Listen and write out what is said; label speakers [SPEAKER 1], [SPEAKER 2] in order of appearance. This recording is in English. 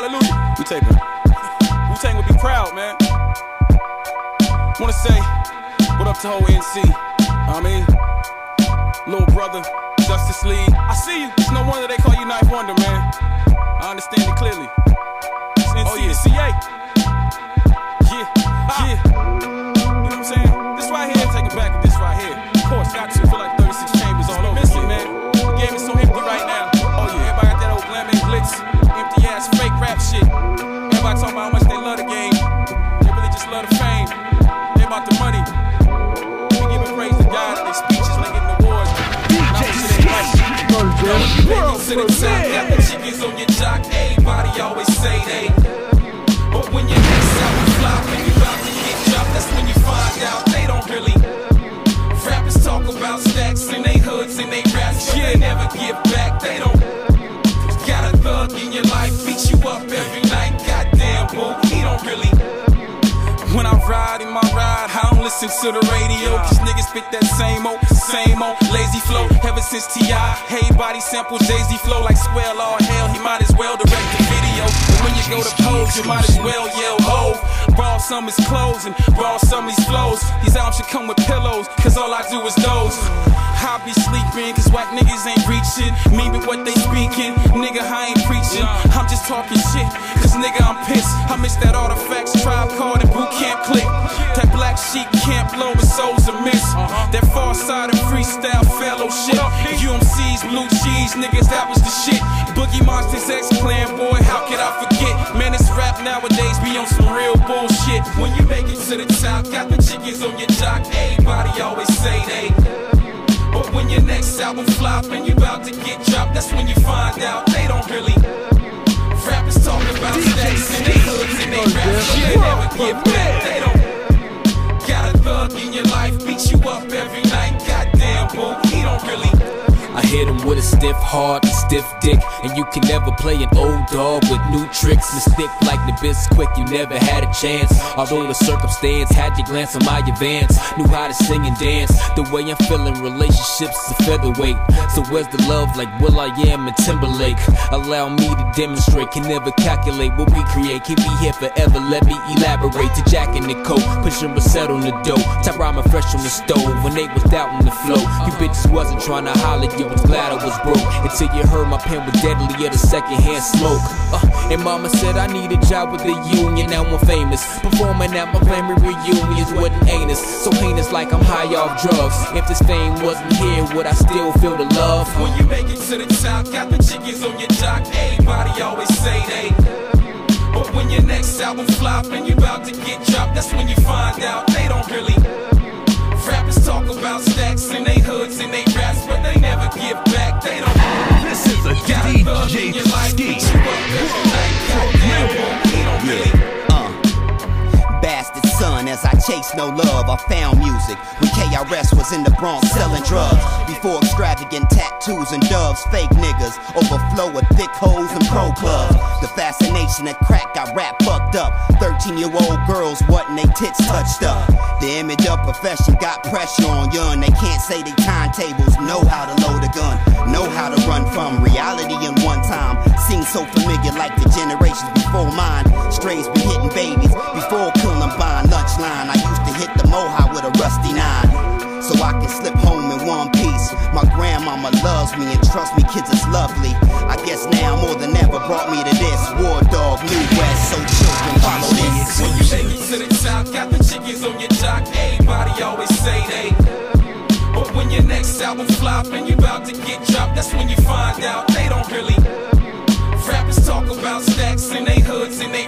[SPEAKER 1] Hallelujah. We take it. Wu Tang would be proud, man. Wanna say, what up to whole NC? I mean, little brother, Justice League. I see you. It's no wonder they call you 9th Wonder, Everybody talking about how much they love the game. They really just love the fame. They about the money. We giving praise to God they speeches like getting awards. DJ
[SPEAKER 2] World
[SPEAKER 3] to the top, got the
[SPEAKER 1] ride in my ride, I don't listen to the radio. Cause niggas spit that same old, same old lazy flow. Ever since T.I. Hey, body sample Jay-Z flow like swell all hell. He might as well direct the video. But when you go to pose, you might as well yell oh. ho. Ball some of his clothes and ball some of his flows. These albums should come with pillows, cause all I do is those. I be sleeping, cause white niggas ain't reaching. Me with what they speaking. Nigga, I ain't preaching. I'm just talking shit, nigga, I'm pissed. I miss that artifacts, tribe called and boot camp click. That black sheep Camp Lo with souls amiss. That far side of freestyle fellowship. UMC's blue cheese, niggas, that was the shit. Boogie Monsters X Clan, boy, how could I forget? Man, it's rap nowadays be on some real bullshit.
[SPEAKER 3] When you make it to the top, got the chickens on your jock. Everybody always say they. But when your next album flop and you about to get dropped, that's when you find out they don't really. Hoods and they raps, but they never give back. They don't. Got a thug in your life, beat you up every
[SPEAKER 4] hit him with a stiff heart and stiff dick. And you can never play an old dog with new tricks. And stick like the quick, you never had a chance. Although the circumstance had you glance on my advance. Knew how to sing and dance. The way I'm feeling, relationships a featherweight. So where's the love like Will I Am and Timberlake? Allow me to demonstrate, can never calculate what we create. Keep me here forever, let me elaborate. To Jack and the coat, pushing on the dough. Top ramen fresh on the stove when they was out on the flow. You bitches wasn't trying to holler, you glad I was broke. Until you heard my pen was deadly of the secondhand smoke. Uh, and mama said I need a job with the union, now I'm famous. Performing at my family reunions wasn't anus. So heinous like I'm high off drugs. If this fame wasn't here, would I still feel the love?
[SPEAKER 3] When you make it to the top, got the chickens on your jock. Everybody always say they. But when your next album flop and you about to get dropped, that's when you find out they don't really.
[SPEAKER 5] I chase no love, I found music when KRS was in the Bronx selling drugs. Before extravagant tattoos and doves, fake niggas overflow with thick hoes and pro clubs. The fascination of crack got rap fucked up. 13 year old girls wanting they tits touched up. The image of profession got pressure on you, and they can't say they timetables know how to load a gun, know how to run from reality in one time. Seems so familiar like the generations before mine. Strays be hitting babies before Columbine lunch line mohawk with a rusty nine. So I can slip home in one piece. My grandmama loves me and trust me, kids it's lovely. I guess now more than ever brought me to this. War dog, new west, so children follow this.
[SPEAKER 3] When you take it to the top, got the chickens on your jock. Everybody always say they. But when your next album flop and you about to get dropped, that's when you find out they don't really. Rappers talk about stacks in their hoods and they